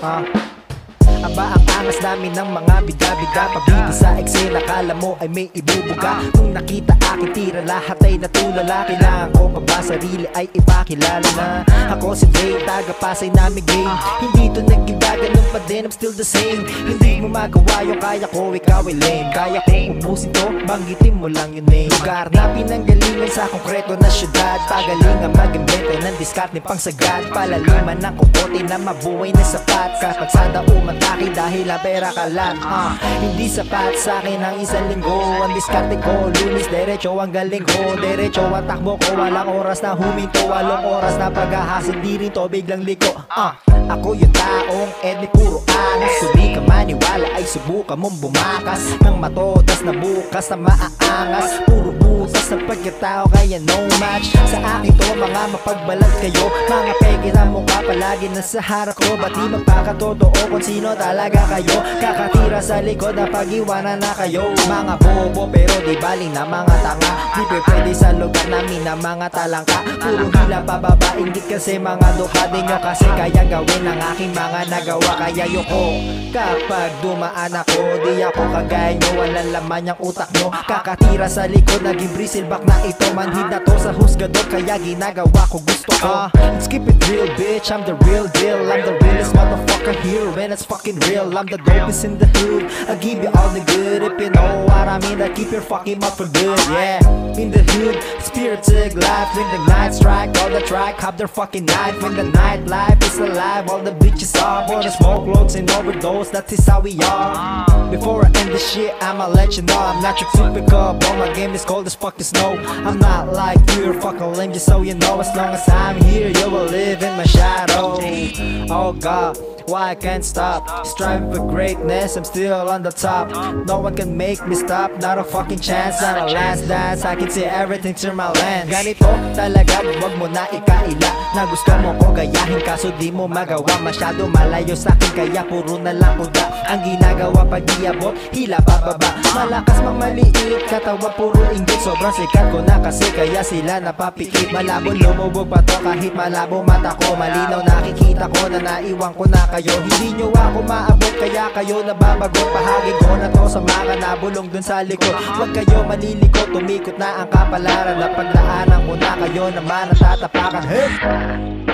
Huh? Ah Aba ang angas namin ng mga bida-bida? Pabida sa eksena, kala mo ay may ibubuga. Nung nakita aking tira, lahat ay natulala. Kailangan ko pa ba sarili ay ipakilala na? Ako si Dre, taga-pasay namin game Hindi to nagkiba, ganun pa din, I'm still the same. Hindi mo magawa yung kaya ko, ikaw ay lame. Kaya kong ubusin to, banggitin mo lang yung name Lugar na pinanggalingan sa konkreto na syudad. Pagalingan mag-invento ng diskarte pang sagad. Palaliman ng kukote na mabuhay na sapat. Kapag sa dauman akin dahil ang pera kalat uh, Hindi sapat sa akin ang isang linggo. Ang diskarte ko, lunis, derecho ang galing ko. Derecho ang takbo ko, walang oras na huminto. Walong oras na paghahasin, di rin to biglang liko. Uh, Ako yung taong edi puro anas. Kung di ka maniwala ay subukan mong bumakas. Nang matodas na bukas na maaangas. Puro butas na pagkatao kaya no match. Sa akin to mga mapagbalat kayo. Mga peke na mukha palagi nasa harap ko. Ba't di magpakatotoo kung sino talaga kayo? Kakatira sa likod na pag-iwanan na kayo. Mga bobo pero di baling na mga tanga. Di pe pwede sa lugar namin na mga talangka. Puro hila pababa ingit kasi mga duka din nyo Kasi kaya gawin ang aking mga nagawa. Kaya yoko kapag dumaan ako Di ako kagaya nyo. Walang laman yung utak nyo Kakatira sa likod naging bristlebak na ito. Manhid na to sa husgador kaya ginagawa ko gusto ko. Ah. Let's keep it real bitch I'm the real deal. I'm the realest motherfucker here when it's fucking real. I'm the dopest in the hood. I give you all the good if you know what I mean. I keep your fucking mouth for good yeah. In the hood spirit took life when the night strike. All the track have their fucking knife. When the night life is alive. All the bitches are the smoke loads and overdose. That is how we are. Ah. Before I end this shit I'ma let you know I'm not your typical but my game is cold as fucking snow. I'm not like you you're fucking lame just so you know as long as I'm here you will live in my shadow. Oh god why I can't stop? Striving for greatness, I'm still on the top. No one can make me stop, not a fucking chance Not a last dance, I can see everything through my lens. Ganito talaga, wag mo na ikaila. Na gusto mo ko gayahin kaso di mo magawa. Masyado malayo sa akin kaya puro na lang kuda Ang ginagawa pag iabot, hila pababa Malakas mang maliit, katawa puro inggit. Sobrang sikat ko na kasi kaya sila napapikit. Malabo lumubog pa to kahit malabo mata ko. Malinaw nakikita ko na naiwan ko na kayo. Hindi nyo ako maabot kaya kayo nababagot Pahagin ko na to sa mga nabulong dun sa likod. Huwag kayo malilikot, tumikot na ang kapalaran. Na pagdaanan ko na kayo naman ang tatapakan Hey!